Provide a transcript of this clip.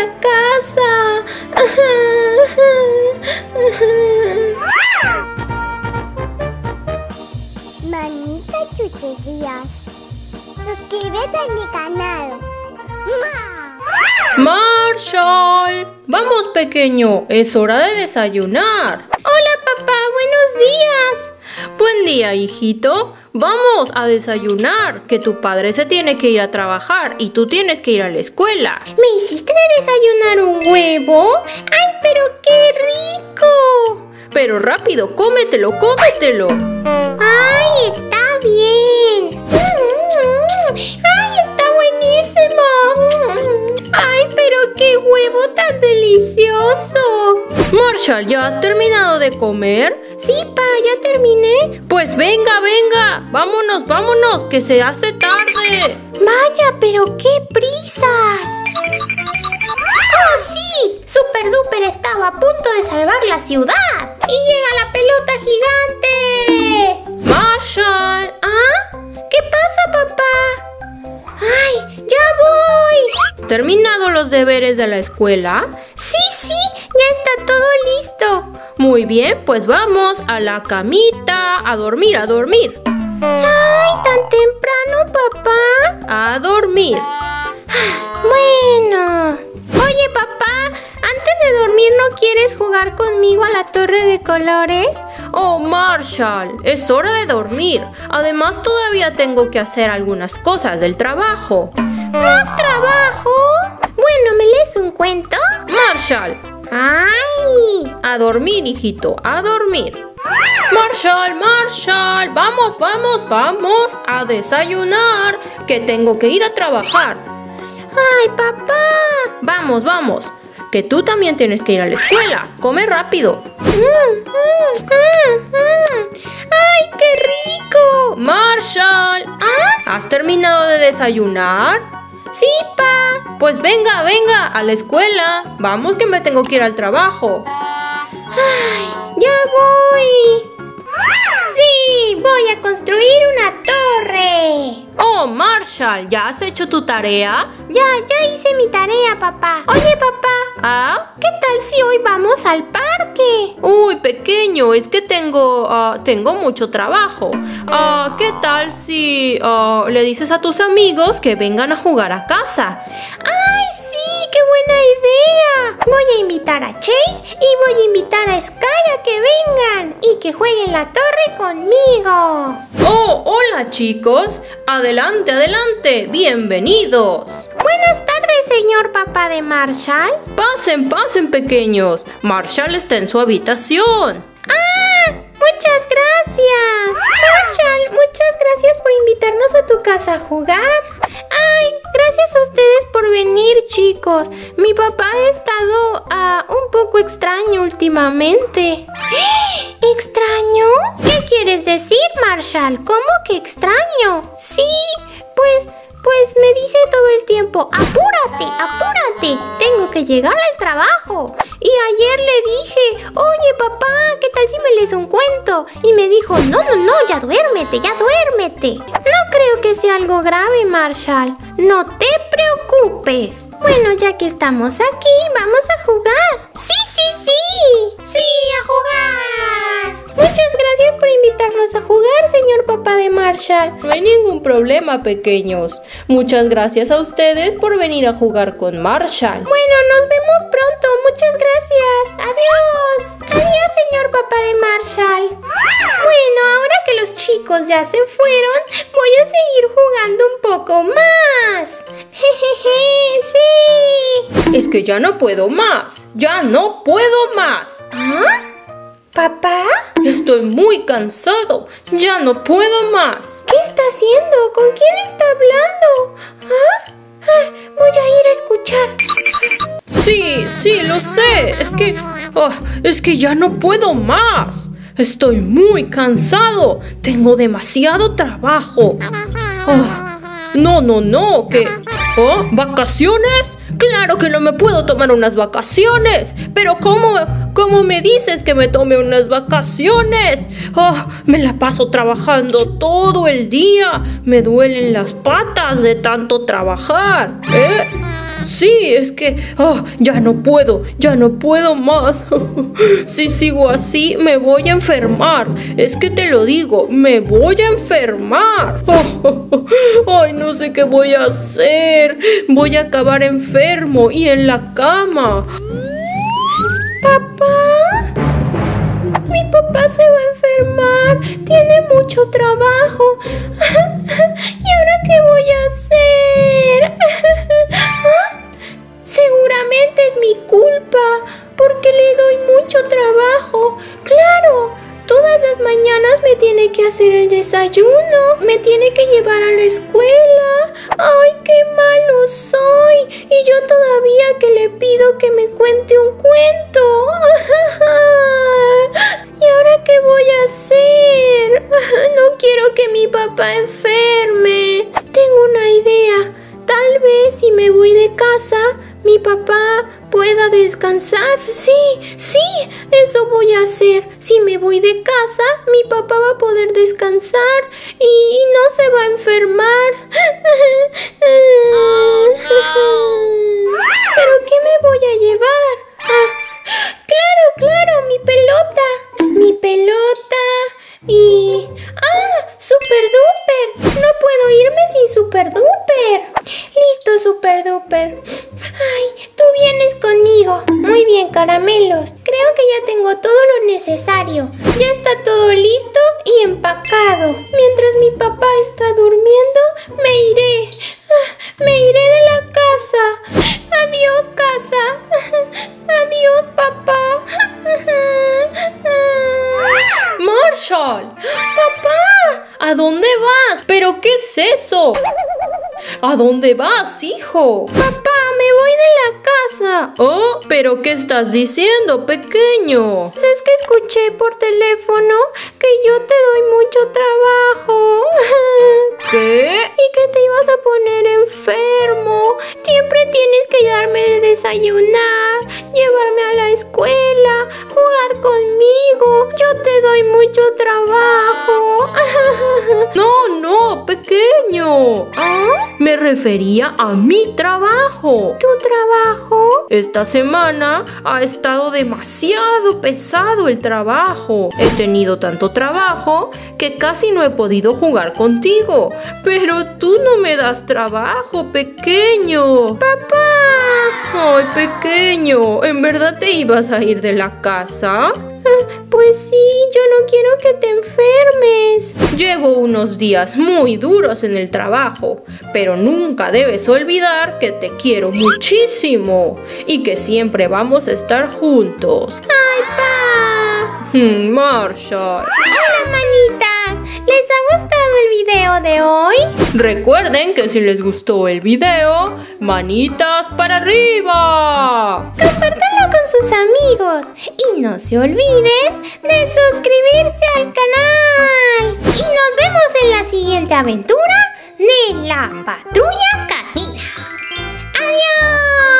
a casa. Manita chucherías. Suscríbete a mi canal. Marshall, vamos pequeño, es hora de desayunar. Hola papá, buenos días. Buen día, hijito. Vamos a desayunar, que tu padre se tiene que ir a trabajar y tú tienes que ir a la escuela. ¿Me hiciste desayunar un huevo? ¡Ay, pero qué rico! Pero rápido, cómetelo, cómetelo. ¡Ay, está bien! ¡Ay, está buenísimo! ¡Ay, pero qué huevo tan delicioso! Marshall, ¿ya has terminado de comer? Sí, pa, ya terminé. Pues venga, venga, vámonos, vámonos, que se hace tarde. Vaya, pero qué prisas. ¡Oh, sí! Super Duper estaba a punto de salvar la ciudad. ¡Y llega la pelota gigante! Marshall. ¿Ah? ¿Qué pasa, papá? ¡Ay, ya voy! ¿Terminado los deberes de la escuela? Sí, sí, ya está todo. Muy bien, pues vamos a la camita, a dormir, a dormir. ¡Ay, tan temprano, papá! A dormir. Bueno. Oye, papá, antes de dormir, ¿no quieres jugar conmigo a la torre de colores? Oh, Marshall, es hora de dormir. Además, todavía tengo que hacer algunas cosas del trabajo. ¿Más trabajo? Bueno, ¿me lees un cuento? Marshall. ¡Ay! A dormir, hijito, a dormir. Marshall, Marshall, vamos, vamos, vamos a desayunar, que tengo que ir a trabajar. ¡Ay, papá! Vamos, vamos, que tú también tienes que ir a la escuela. Come rápido. Mm, mm, mm, ¡Ay, qué rico! Marshall, ¿Ah? ¿has terminado de desayunar? Sí, pa. Pues venga, venga, a la escuela. Vamos que me tengo que ir al trabajo. ¡Ay, ya voy! ¡Sí! ¡Voy a construir una torre! Oh, Marshall, ¿ya has hecho tu tarea? Ya, ya hice mi tarea, papá. Oye, papá. ¿Ah? ¿Qué tal si hoy vamos al parque? Uy, pequeño, es que tengo, ah, tengo mucho trabajo. Ah, ¿Qué tal si ah, le dices a tus amigos que vengan a jugar a casa? ¡Ay, sí! ¡Qué buena idea! Voy a invitar a Chase y voy a invitar a Sky a que vengan y que jueguen la torre conmigo. Oh, hola chicos. Adelante, adelante. Bienvenidos. Buenas tardes, señor papá de Marshall. Pasen, pasen, pequeños. Marshall está en su habitación. ¡Ah! Muchas gracias. Marshall, muchas gracias por invitarnos a tu casa a jugar. Gracias a ustedes por venir, chicos. Mi papá ha estado ah, un poco extraño últimamente. ¿Extraño? ¿Qué quieres decir, Marshall? ¿Cómo que extraño? Sí, pues... todo el tiempo, apúrate, apúrate, tengo que llegar al trabajo. Y ayer le dije, oye papá, ¿qué tal si me lees un cuento? Y me dijo, no, no, no, ya duérmete, ya duérmete. No creo que sea algo grave, Marshall. No te preocupes. Bueno, ya que estamos aquí, vamos a jugar. Sí, sí, sí. Sí, a jugar. Muchas gracias por invitarnos a jugar, señor papá de Marshall. No hay ningún problema, pequeños. Muchas gracias a ustedes por venir a jugar con Marshall. Bueno, nos vemos pronto. Muchas gracias. Adiós. Adiós, señor papá de Marshall. Bueno, ahora que los chicos ya se fueron, voy a seguir jugando un poco más. Jejeje, sí. Es que ya no puedo más. Ya no puedo más. ¿Ah? ¿Papá? Estoy muy cansado. Ya no puedo más. ¿Qué está haciendo? ¿Con quién está hablando? ¿Ah? Ah, voy a ir a escuchar. Sí, sí, lo sé. Es que... oh, es que ya no puedo más. Estoy muy cansado. Tengo demasiado trabajo. Oh, no, no, no. ¿Qué? ¿Oh? ¿Vacaciones? Claro que no me puedo tomar unas vacaciones. Pero ¿cómo, cómo me dices que me tome unas vacaciones? Oh, me la paso trabajando todo el día. Me duelen las patas de tanto trabajar. ¿Eh? Sí, es que ah, ya no puedo, ya no puedo más. si sigo así, me voy a enfermar. Es que te lo digo, me voy a enfermar. Ay, no sé qué voy a hacer. Voy a acabar enfermo y en la cama. ¿Papá? Mi papá se va a enfermar. Tiene mucho trabajo. ¿Y ahora qué voy a hacer? Seguramente es mi culpa, porque le doy mucho trabajo. Tiene que hacer el desayuno, me tiene que llevar a la escuela. ¡Ay, qué malo soy! Y yo todavía que le pido que me cuente un cuento. ¿Y ahora qué voy a hacer? No quiero que mi papá enferme. Tengo una idea. Tal vez si me voy de casa, mi papá pueda descansar. Sí, sí, eso voy a hacer. Si me voy de casa, mi papá va a poder descansar y, no se va a enfermar. ¿Pero qué me voy a llevar? Ah, claro, claro, mi pelota. Mi pelota. Y... ¡Ah! ¡Super Duper! No puedo irme sin Super Duper. Listo, Super Duper. ¡Ay! Tú vienes conmigo. Muy bien, caramelos. Creo que ya tengo todo lo necesario. Ya está todo listo y empacado. Mientras mi papá está durmiendo, me iré. Ah, me iré de la casa. Adiós, casa. Adiós, papá. Marshall. Papá. ¿A dónde vas? ¿Pero qué es eso? ¿A dónde vas, hijo? Papá, me voy de la casa. Oh, pero ¿qué estás diciendo, pequeño? Pues es que escuché por teléfono que yo te doy mucho trabajo. ¿Qué? Y que te ibas a poner enfermo. Siempre tienes que darme de desayunar, llevarme a la escuela, jugar conmigo. Yo te doy mucho trabajo. No, no, pequeño. ¿Ah? Me refería a mi trabajo. ¿Tu trabajo? Esta semana ha estado demasiado pesado el trabajo. He tenido tanto trabajo que casi no he podido jugar contigo. Pero tú no me das trabajo, pequeño. Papá. Ay, pequeño, ¿en verdad te ibas a ir de la casa? Pues sí, yo no quiero que te enfermes. Llevo unos días muy duros en el trabajo, pero nunca debes olvidar que te quiero muchísimo y que siempre vamos a estar juntos. ¡Ay, pa! Hmm, Marshall. Hola, manitas. ¿Les ha gustado el video de hoy? Recuerden que si les gustó el video, manitas para arriba. Compártanlo con sus amigos y no se olviden de suscribirse al canal. Y nos vemos en la siguiente aventura de la patrulla canina. ¡Adiós!